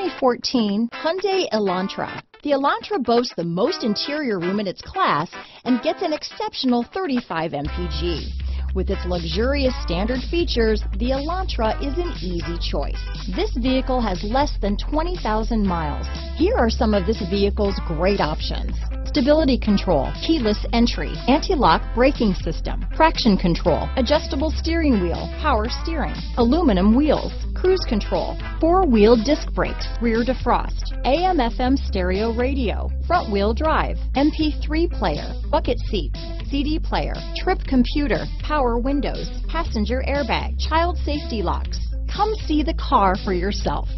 2014 Hyundai Elantra. The Elantra boasts the most interior room in its class and gets an exceptional 35 mpg. With its luxurious standard features, the Elantra is an easy choice. This vehicle has less than 20,000 miles. Here are some of this vehicle's great options. Stability control, keyless entry, anti-lock braking system, traction control, adjustable steering wheel, power steering, aluminum wheels, cruise control, four-wheel disc brakes, rear defrost, AM FM stereo radio, front wheel drive, MP3 player, bucket seats, CD player, trip computer, power windows, passenger airbag, child safety locks. Come see the car for yourself.